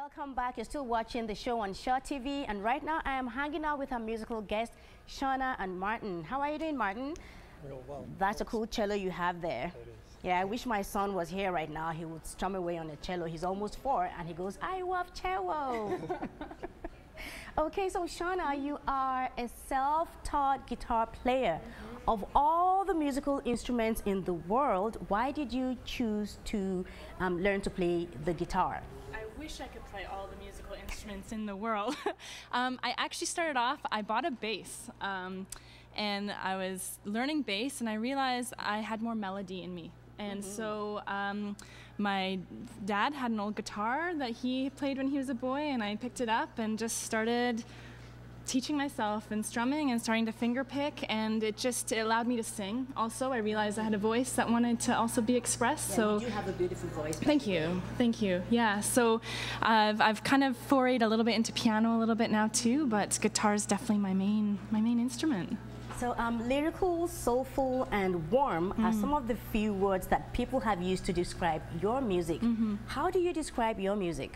Welcome back. You're still watching the show on Shaw TV, and right now I am hanging out with our musical guests, Shauna and Martin. How are you doing, Martin? Real well. That's a cool cello you have there. It is. Yeah, I wish my son was here right now. He would strum away on the cello. He's almost four, and he goes, I love cello. okay, so Shauna, you are a self-taught guitar player. Mm -hmm. Of all the musical instruments in the world, why did you choose to um, learn to play the guitar? Wish I could play all the musical instruments in the world. um, I actually started off, I bought a bass. Um, and I was learning bass, and I realized I had more melody in me. And mm-hmm. so um, my dad had an old guitar that he played when he was a boy, and I picked it up and just started teaching myself and strumming and starting to finger pick and it just it allowed me to sing also i realized i had a voice that wanted to also be expressed yeah, so you do have a beautiful voice thank you thank you yeah so I've, I've kind of forayed a little bit into piano a little bit now too but guitar is definitely my main my main instrument so um, lyrical, soulful, and warm mm. are some of the few words that people have used to describe your music. Mm -hmm. How do you describe your music?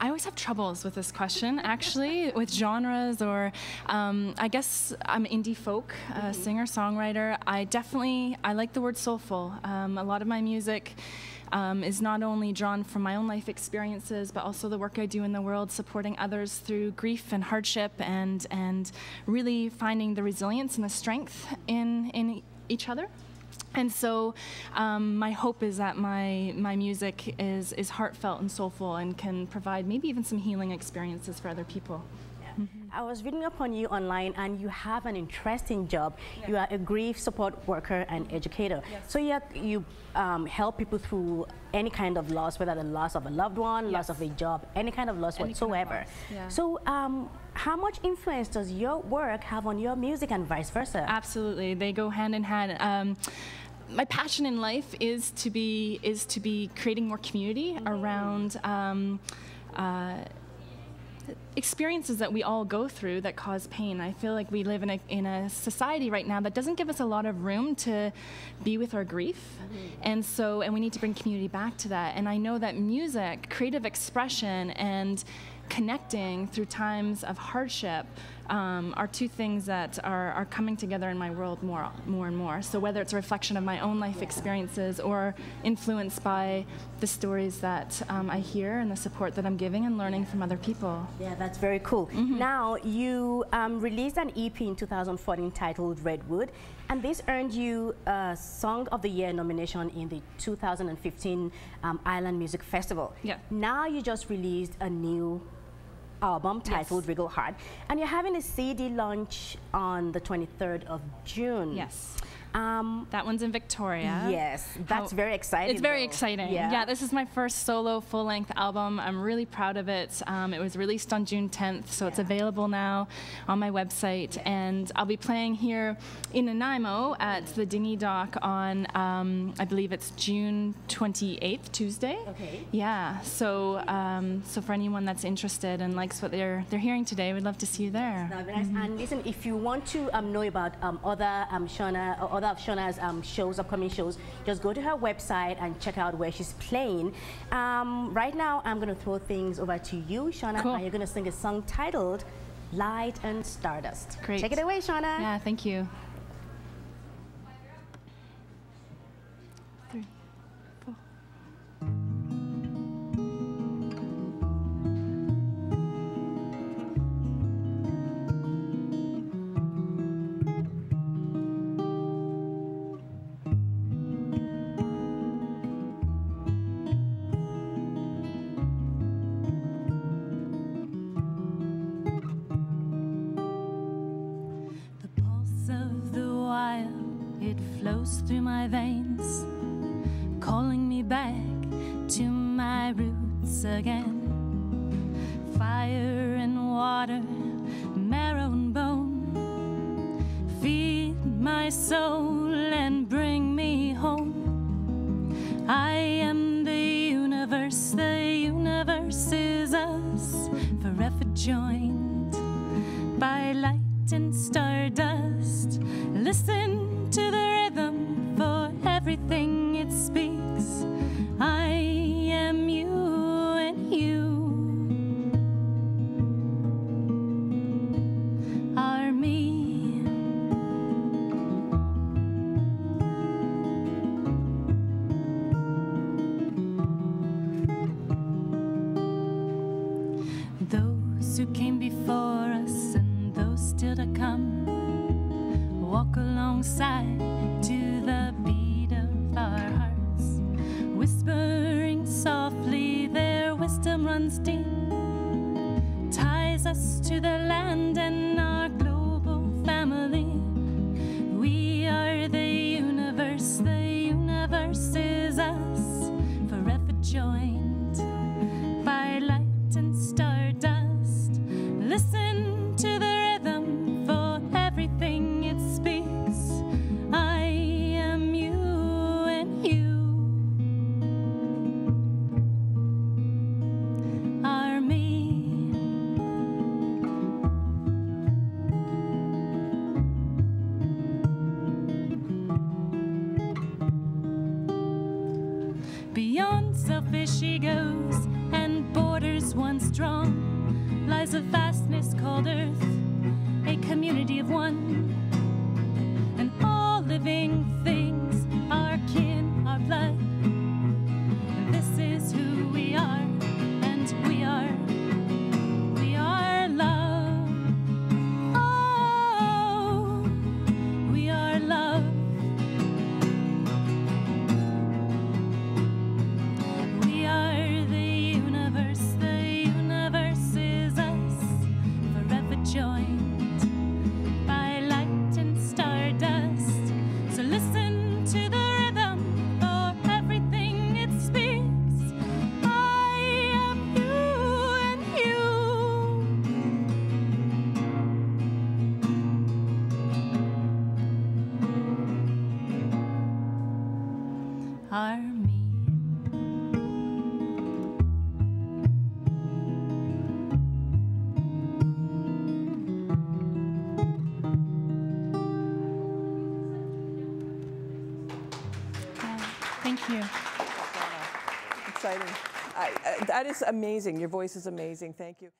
I always have troubles with this question, actually, with genres or um, I guess I'm indie folk, uh, mm-hmm. singer songwriter. I definitely I like the word soulful. Um, a lot of my music. Um, is not only drawn from my own life experiences, but also the work I do in the world, supporting others through grief and hardship, and and really finding the resilience and the strength in in each other. And so, um, my hope is that my my music is is heartfelt and soulful, and can provide maybe even some healing experiences for other people. Mm -hmm. I was reading up on you online, and you have an interesting job. Yeah. You are a grief support worker and educator. Yes. So you you um, help people through any kind of loss, whether the loss of a loved one, yes. loss of a job, any kind of loss any whatsoever. Kind of loss. Yeah. So. Um, how much influence does your work have on your music and vice versa? Absolutely, they go hand in hand. Um, my passion in life is to be is to be creating more community around um, uh, experiences that we all go through that cause pain. I feel like we live in a, in a society right now that doesn't give us a lot of room to be with our grief. Mm-hmm. And so, and we need to bring community back to that. And I know that music, creative expression, and connecting through times of hardship um, are two things that are, are coming together in my world more, more and more. So whether it's a reflection of my own life experiences or influenced by the stories that um, I hear and the support that I'm giving and learning from other people. Yeah, that's very cool. Mm -hmm. Now, you um, released an EP in 2014 titled Redwood, and this earned you a Song of the Year nomination in the 2015 um, Island Music Festival. Yeah. Now you just released a new album titled yes. Wriggle Hard. And you're having a CD launch on the 23rd of June. Yes. Um, that one's in Victoria. Yes, that's How, very exciting. It's very though. exciting. Yeah. yeah, this is my first solo full length album. I'm really proud of it. Um, it was released on June 10th, so yeah. it's available now on my website. Yeah. And I'll be playing here in Nanaimo at the Dinghy Dock on, um, I believe it's June 28th, Tuesday. Okay. Yeah, so um, so for anyone that's interested and likes what they're they're hearing today, we'd love to see you there. Nice. Mm -hmm. And listen, if you want to um, know about um, other um, or other of Shauna's um, shows, upcoming shows, just go to her website and check out where she's playing. Um, right now, I'm going to throw things over to you, Shauna, cool. and you're going to sing a song titled Light and Stardust. Great. Take it away, Shauna. Yeah, thank you. Flows through my veins, calling me back to my roots again. Fire and water, marrow and bone, feed my soul and bring me home. I am the universe, the universe is us, forever joined by light and stardust. Who came before us and those still to come walk alongside to the beat of our hearts, whispering softly, their wisdom runs deep, ties us to the land and our global family. We are the universe, the universe selfish egos and borders once drawn lies a vastness called Earth, a community of one. You. Exciting. I, I, that is amazing. Your voice is amazing. Thank you.